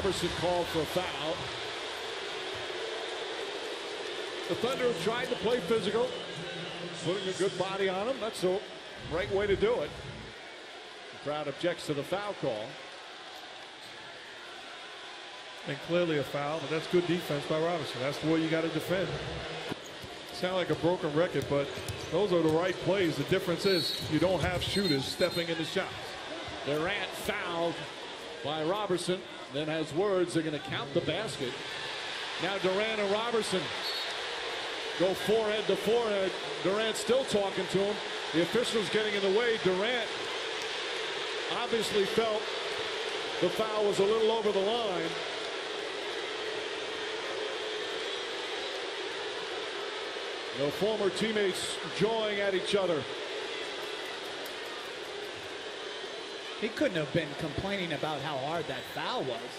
Roberson called for a foul. The Thunder have tried to play physical, putting a good body on him. That's the right way to do it. The crowd objects to the foul call. And clearly a foul, but that's good defense by Roberson. That's the way you got to defend. Sound like a broken record, but those are the right plays. The difference is you don't have shooters stepping in the shots. Durant fouled by Roberson, then has words. They're going to count the basket. Now Durant and Roberson go forehead to forehead. Durant still talking to him. The officials getting in the way. Durant obviously felt the foul was a little over the line. The former teammates jawing at each other. He couldn't have been complaining about how hard that foul was.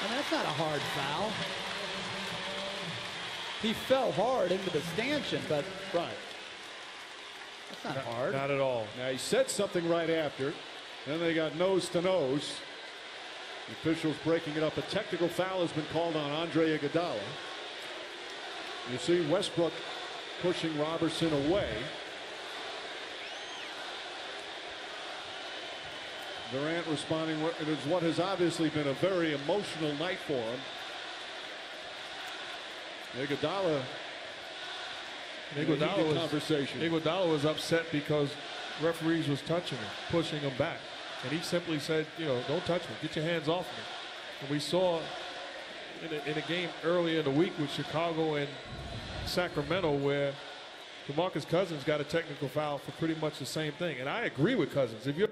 I mean, that's not a hard foul. He fell hard into the stanchion, but Right. that's not hard. Not at all. Now he said something right after. Then they got nose to nose. The officials breaking it up. A technical foul has been called on Andre Iguodala. You see Westbrook pushing Roberson away. Durant responding. It is what has obviously been a very emotional night for him. Iguodala Iguodala was, conversation. Iguodala was upset because referees was touching him, pushing him back. And he simply said, you know, don't touch me. Get your hands off me. And we saw in a, in a game earlier in the week with Chicago and Sacramento where DeMarcus Cousins got a technical foul for pretty much the same thing. And I agree with Cousins. If you're